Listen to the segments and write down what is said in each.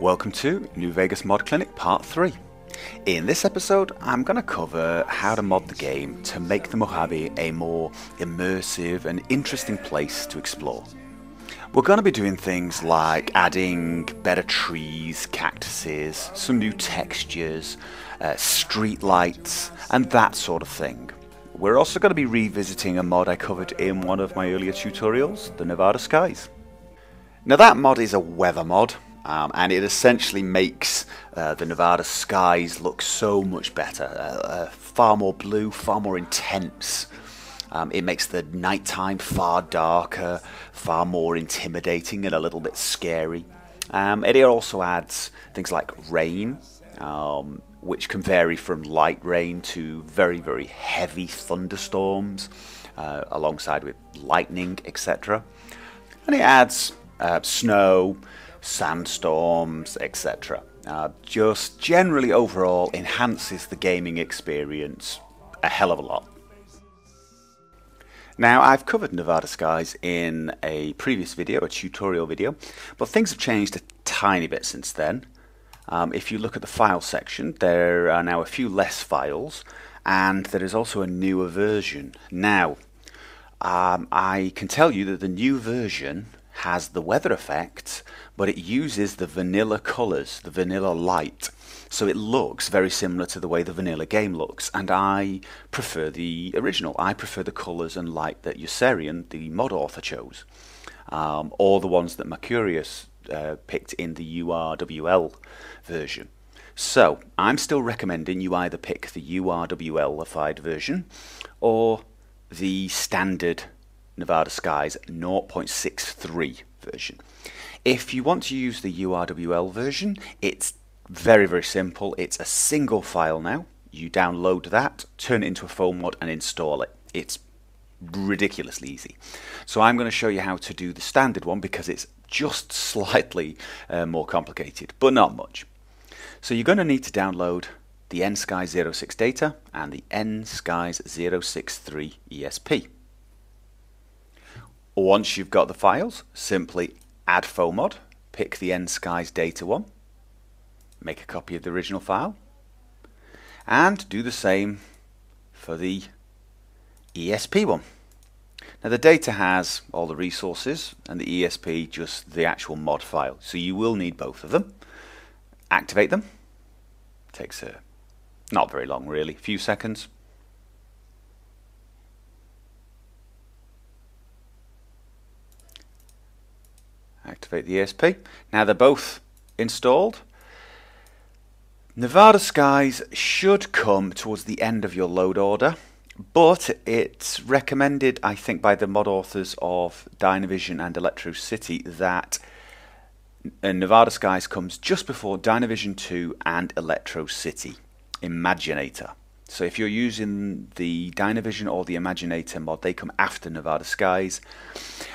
Welcome to New Vegas Mod Clinic Part 3. In this episode, I'm going to cover how to mod the game to make the Mojave a more immersive and interesting place to explore. We're going to be doing things like adding better trees, cactuses, some new textures, uh, street lights, and that sort of thing. We're also going to be revisiting a mod I covered in one of my earlier tutorials, the Nevada Skies. Now that mod is a weather mod, um, and it essentially makes uh, the Nevada skies look so much better, uh, uh, far more blue, far more intense. Um, it makes the nighttime far darker, far more intimidating, and a little bit scary. Um, it also adds things like rain, um, which can vary from light rain to very, very heavy thunderstorms, uh, alongside with lightning, etc. And it adds uh, snow, sandstorms, etc. Uh, just generally overall enhances the gaming experience a hell of a lot. Now, I've covered Nevada Skies in a previous video, a tutorial video, but things have changed a tiny bit since then. Um, if you look at the file section, there are now a few less files, and there is also a newer version. Now, um, I can tell you that the new version has the weather effect, but it uses the vanilla colors, the vanilla light. So it looks very similar to the way the vanilla game looks, and I prefer the original. I prefer the colors and light that Yossarian, the mod author, chose, um, or the ones that Mercurius uh, picked in the URWL version. So I'm still recommending you either pick the URWL-ified version or the standard Nevada Skies 0.63 version. If you want to use the URWL version, it's very, very simple. It's a single file now. You download that, turn it into a FOMOD, and install it. It's ridiculously easy. So I'm going to show you how to do the standard one because it's just slightly uh, more complicated, but not much. So you're going to need to download the NSky 06 data and the NSky's 063 ESP. Once you've got the files, simply add FOMod, pick the NSky's data one, make a copy of the original file, and do the same for the ESP one. Now the data has all the resources and the ESP just the actual mod file. So you will need both of them. Activate them. Takes a not very long really, a few seconds. Activate the ESP. Now they're both installed. Nevada Skies should come towards the end of your load order, but it's recommended, I think, by the mod authors of Dynavision and Electro City that uh, Nevada Skies comes just before Dynavision 2 and Electro City Imaginator. So if you're using the Dynavision or the Imaginator mod, they come after Nevada Skies.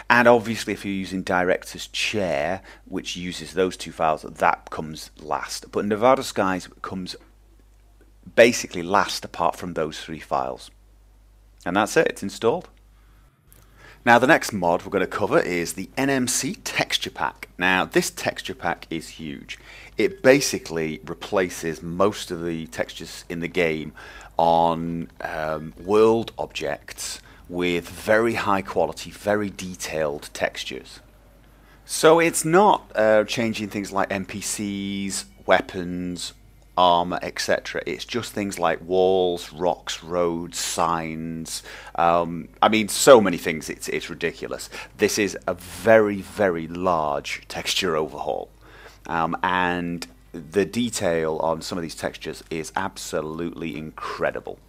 And obviously, if you're using Director's Chair, which uses those two files, that comes last. But Nevada Skies comes basically last apart from those three files. And that's it, it's installed. Now the next mod we're going to cover is the NMC Texture Pack. Now this texture pack is huge. It basically replaces most of the textures in the game on um, world objects with very high quality, very detailed textures. So it's not uh, changing things like NPCs, weapons, armor, etc. It's just things like walls, rocks, roads, signs. Um, I mean, so many things. It's it's ridiculous. This is a very very large texture overhaul, um, and the detail on some of these textures is absolutely incredible.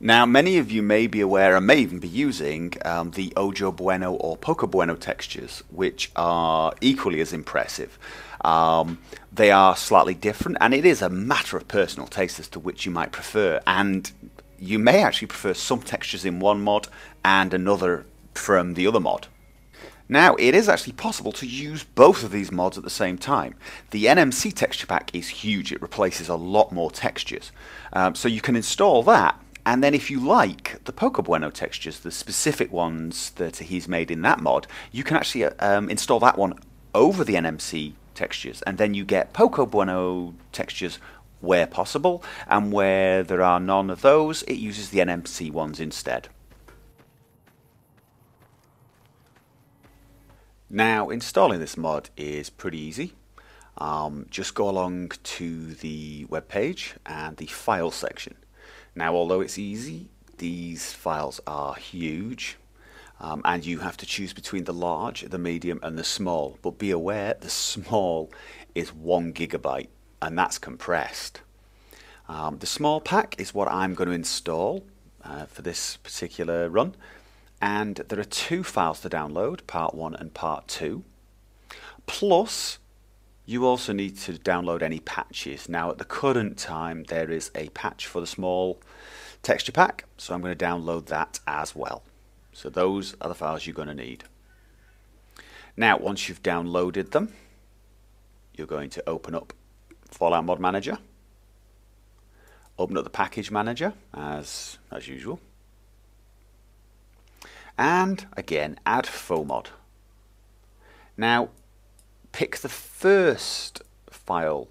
Now, many of you may be aware and may even be using um, the Ojo Bueno or Poco Bueno textures, which are equally as impressive. Um, they are slightly different, and it is a matter of personal taste as to which you might prefer. And you may actually prefer some textures in one mod and another from the other mod. Now, it is actually possible to use both of these mods at the same time. The NMC texture pack is huge, it replaces a lot more textures. Um, so you can install that and then if you like the Poco Bueno textures, the specific ones that he's made in that mod, you can actually um, install that one over the NMC textures. And then you get Poco Bueno textures where possible, and where there are none of those, it uses the NMC ones instead. Now, installing this mod is pretty easy. Um, just go along to the web page and the file section. Now, although it's easy, these files are huge um, and you have to choose between the large, the medium and the small. But be aware, the small is one gigabyte and that's compressed. Um, the small pack is what I'm going to install uh, for this particular run and there are two files to download, part 1 and part 2. Plus, you also need to download any patches. Now at the current time there is a patch for the small texture pack, so I'm going to download that as well. So those are the files you're going to need. Now once you've downloaded them, you're going to open up Fallout Mod Manager, open up the package manager as, as usual, and again add FOMOD. Now pick the first file.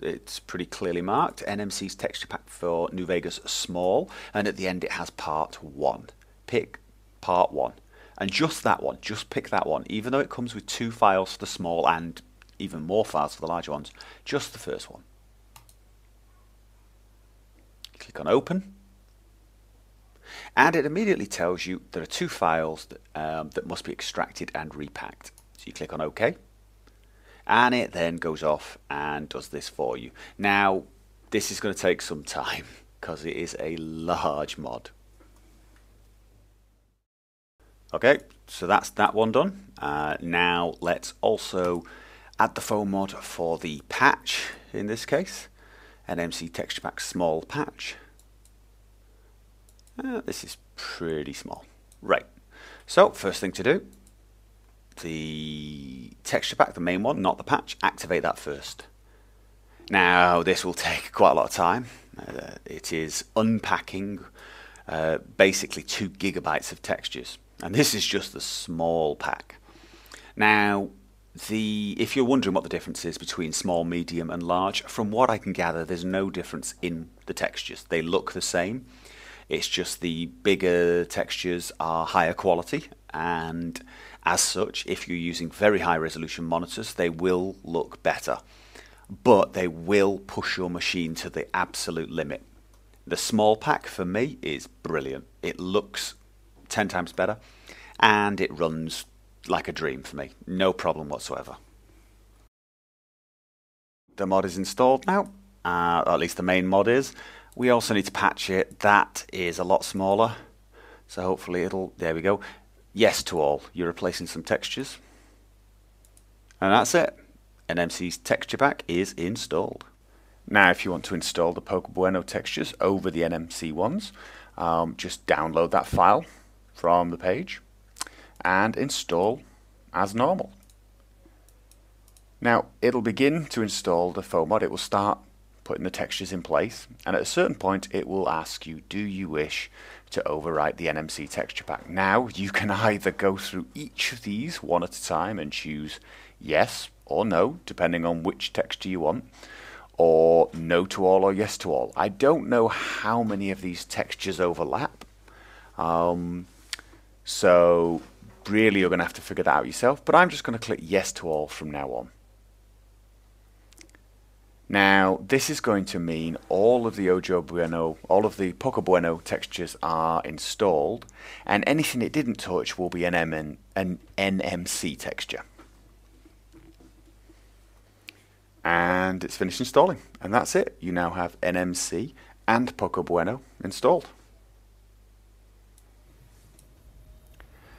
It's pretty clearly marked NMC's texture pack for New Vegas small and at the end it has part 1 pick part 1 and just that one just pick that one. Even though it comes with two files for the small and even more files for the larger ones just the first one. Click on open and it immediately tells you there are two files that, um, that must be extracted and repacked. So you click on OK, and it then goes off and does this for you. Now, this is going to take some time because it is a large mod. Okay, so that's that one done. Uh, now let's also add the FOMOD for the patch in this case, NMC Texture Pack Small Patch. Uh, this is pretty small. Right. So first thing to do, the texture pack, the main one, not the patch, activate that first. Now this will take quite a lot of time. Uh, it is unpacking uh, basically two gigabytes of textures, and this is just the small pack. Now, the if you're wondering what the difference is between small, medium, and large, from what I can gather, there's no difference in the textures. They look the same. It's just the bigger textures are higher quality and as such, if you're using very high resolution monitors, they will look better. But they will push your machine to the absolute limit. The small pack for me is brilliant. It looks 10 times better and it runs like a dream for me. No problem whatsoever. The mod is installed now, uh, at least the main mod is. We also need to patch it. That is a lot smaller. So hopefully it'll, there we go. Yes to all. You're replacing some textures. And that's it. NMC's texture pack is installed. Now if you want to install the Poco Bueno textures over the NMC ones, um, just download that file from the page and install as normal. Now it'll begin to install the FOMOD. It will start putting the textures in place and at a certain point it will ask you do you wish to overwrite the NMC texture pack. Now you can either go through each of these one at a time and choose yes or no depending on which texture you want or no to all or yes to all. I don't know how many of these textures overlap um, so really you're going to have to figure that out yourself but I'm just going to click yes to all from now on. Now, this is going to mean all of the Ojo Bueno, all of the Poco Bueno textures are installed, and anything it didn't touch will be an, MN, an NMC texture. And it's finished installing, and that's it. You now have NMC and Poco Bueno installed.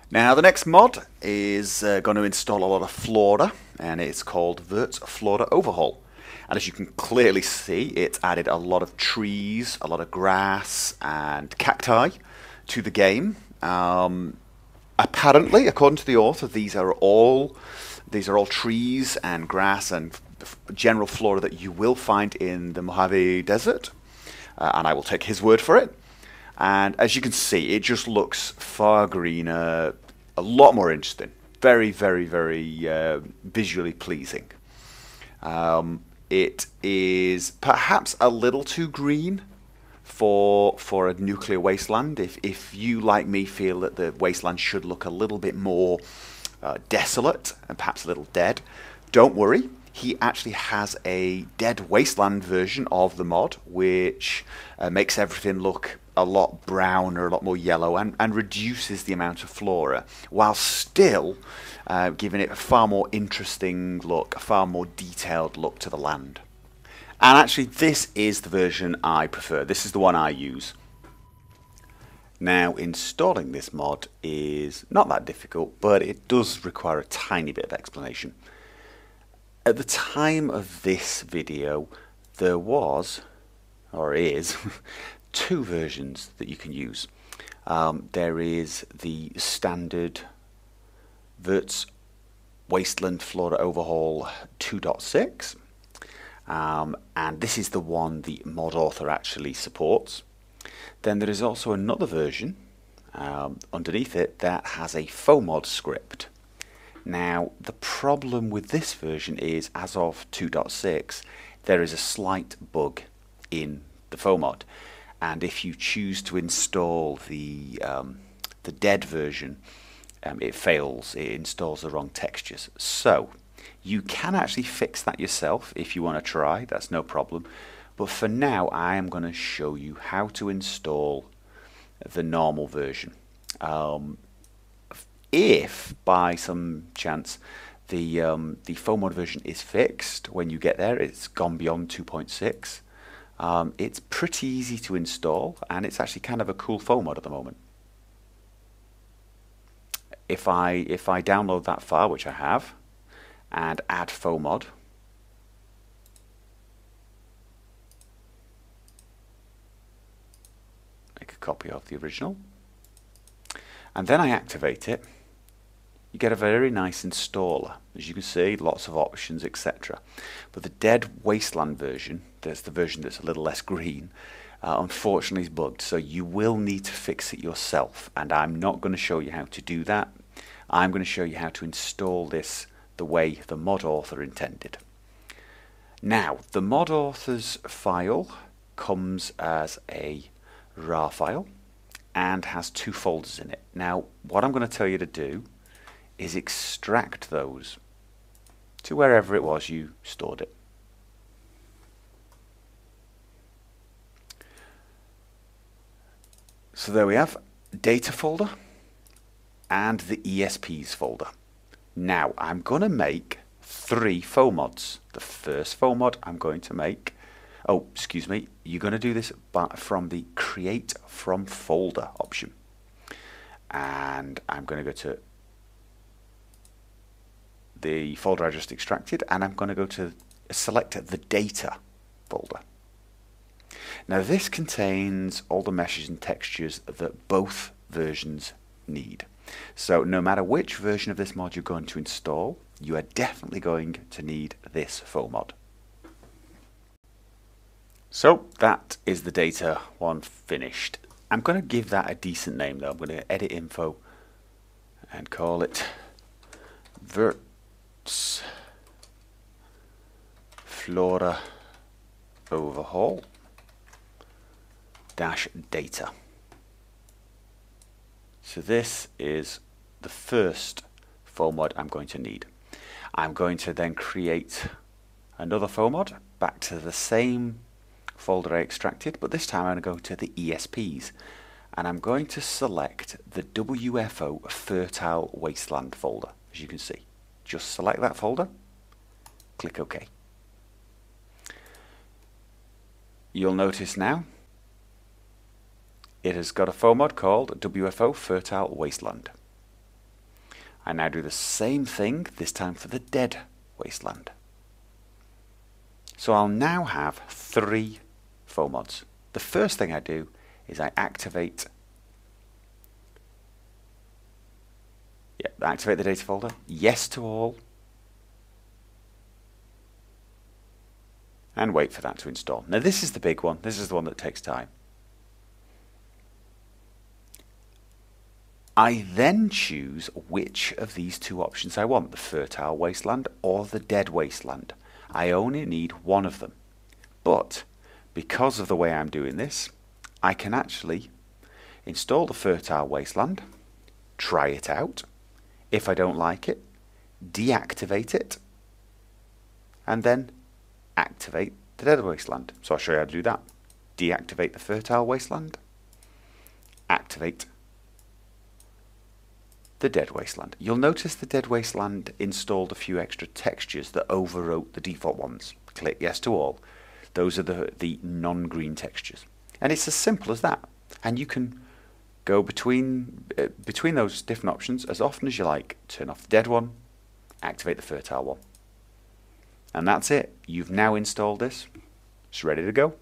Now the next mod is uh, going to install a lot of Flora, and it's called Vurt's Flora Overhaul. And as you can clearly see, it's added a lot of trees, a lot of grass, and cacti to the game. Um, apparently, according to the author, these are all these are all trees and grass and general flora that you will find in the Mojave Desert, uh, and I will take his word for it. And as you can see, it just looks far greener, a lot more interesting, very, very, very uh, visually pleasing. Um, it is perhaps a little too green for for a nuclear wasteland. If if you like me feel that the wasteland should look a little bit more uh, desolate and perhaps a little dead, don't worry. He actually has a dead wasteland version of the mod, which uh, makes everything look a lot browner, a lot more yellow, and, and reduces the amount of flora, while still uh, giving it a far more interesting look, a far more detailed look to the land. And actually, this is the version I prefer. This is the one I use. Now, installing this mod is not that difficult, but it does require a tiny bit of explanation. At the time of this video, there was, or is, two versions that you can use. Um, there is the standard Vurts Wasteland Flora Overhaul 2.6, um, and this is the one the mod author actually supports. Then there is also another version um, underneath it that has a FOMOD script. Now, the problem with this version is, as of 2.6, there is a slight bug in the FOMOD. And if you choose to install the, um, the dead version, um, it fails, it installs the wrong textures. So, you can actually fix that yourself if you want to try, that's no problem. But for now, I am going to show you how to install the normal version. Um, if by some chance the um, the FOMOD version is fixed when you get there, it's gone beyond 2.6. Um, it's pretty easy to install, and it's actually kind of a cool FOMOD at the moment. If I if I download that file, which I have, and add FOMOD, make a copy of the original, and then I activate it you get a very nice installer. As you can see, lots of options, etc. But the dead wasteland version, there's the version that's a little less green, uh, unfortunately is bugged. So you will need to fix it yourself. And I'm not going to show you how to do that. I'm going to show you how to install this the way the mod author intended. Now, the mod author's file comes as a RAR file and has two folders in it. Now, what I'm going to tell you to do is extract those to wherever it was you stored it. So there we have data folder and the ESPs folder. Now I'm going to make three FOMODs. The first FOMOD I'm going to make, oh excuse me, you're going to do this from the create from folder option. And I'm going to go to the folder I just extracted and I'm going to go to select the data folder. Now this contains all the meshes and textures that both versions need. So no matter which version of this mod you're going to install, you are definitely going to need this full FOMOD. So that is the data one finished. I'm going to give that a decent name though. I'm going to edit info and call it Vurt Flora overhaul dash data. So this is the first FOMOD I'm going to need. I'm going to then create another FOMOD back to the same folder I extracted, but this time I'm going to go to the ESPs and I'm going to select the WFO Fertile Wasteland folder, as you can see. Just select that folder, click OK. You'll notice now it has got a FOMOD called WFO Fertile Wasteland. I now do the same thing, this time for the dead wasteland. So I'll now have three FOMODs. The first thing I do is I activate Yeah, activate the data folder. Yes to all. And wait for that to install. Now this is the big one. This is the one that takes time. I then choose which of these two options I want, the fertile wasteland or the dead wasteland. I only need one of them. But because of the way I'm doing this, I can actually install the fertile wasteland, try it out. If I don't like it, deactivate it, and then activate the dead wasteland. So I'll show you how to do that. Deactivate the fertile wasteland, activate the Dead Wasteland. You'll notice the Dead Wasteland installed a few extra textures that overwrote the default ones. Click Yes to all. Those are the, the non-green textures. And it's as simple as that. And you can go between, uh, between those different options as often as you like. Turn off the dead one, activate the fertile one. And that's it. You've now installed this. It's ready to go.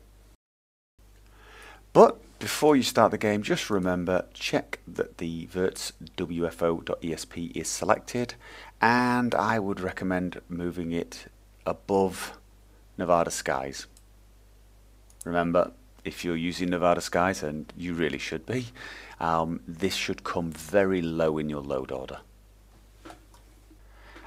But before you start the game, just remember, check that the Vurts WFO.ESP is selected, and I would recommend moving it above Nevada Skies. Remember, if you're using Nevada Skies, and you really should be, um, this should come very low in your load order.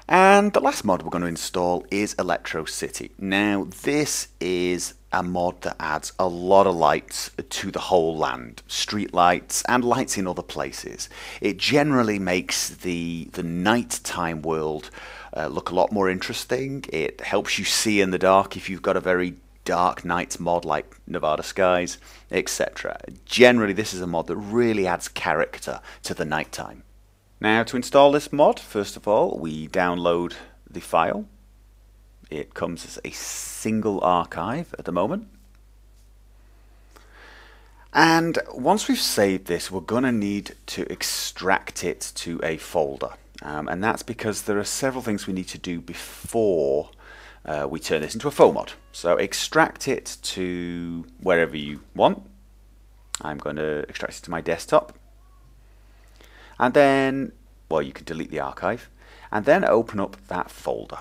And the last mod we're going to install is Electro City. Now, this is a mod that adds a lot of lights to the whole land, street lights and lights in other places. It generally makes the the nighttime world uh, look a lot more interesting. It helps you see in the dark if you've got a very dark nights mod like Nevada Skies, etc. Generally, this is a mod that really adds character to the nighttime. Now to install this mod, first of all, we download the file. It comes as a single archive at the moment. And once we've saved this, we're going to need to extract it to a folder. Um, and that's because there are several things we need to do before uh, we turn this into a FOMOD. So extract it to wherever you want. I'm going to extract it to my desktop and then, well, you can delete the archive, and then open up that folder.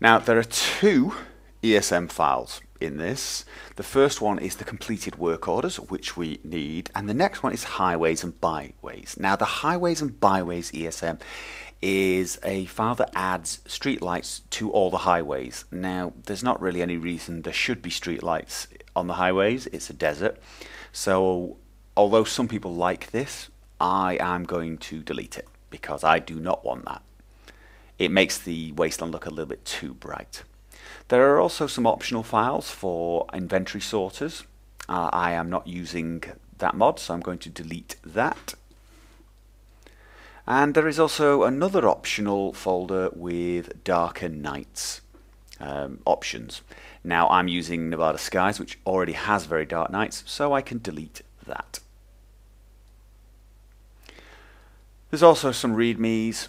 Now, there are two ESM files in this. The first one is the completed work orders, which we need, and the next one is highways and byways. Now, the highways and byways ESM is a file that adds streetlights to all the highways. Now, there's not really any reason there should be streetlights on the highways. It's a desert. So, although some people like this, I am going to delete it because I do not want that. It makes the wasteland look a little bit too bright. There are also some optional files for inventory sorters. Uh, I am not using that mod, so I'm going to delete that. And there is also another optional folder with darker nights um, options. Now I'm using Nevada Skies, which already has very dark nights, so I can delete that. There's also some readmes,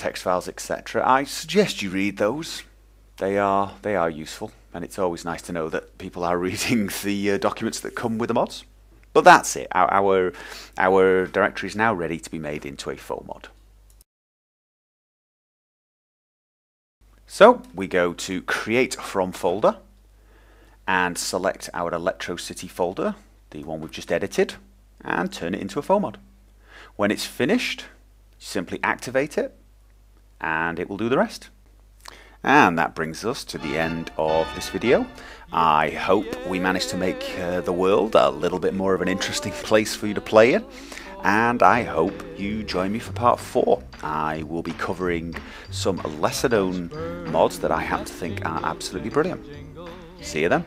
text files, etc. I suggest you read those. They are they are useful, and it's always nice to know that people are reading the uh, documents that come with the mods. But that's it. Our, our our directory is now ready to be made into a FOMOD. So we go to create from folder and select our Electro City folder, the one we've just edited, and turn it into a FOMOD. When it's finished, simply activate it and it will do the rest. And that brings us to the end of this video. I hope we managed to make uh, the world a little bit more of an interesting place for you to play in. And I hope you join me for part 4. I will be covering some lesser known mods that I happen to think are absolutely brilliant. See you then.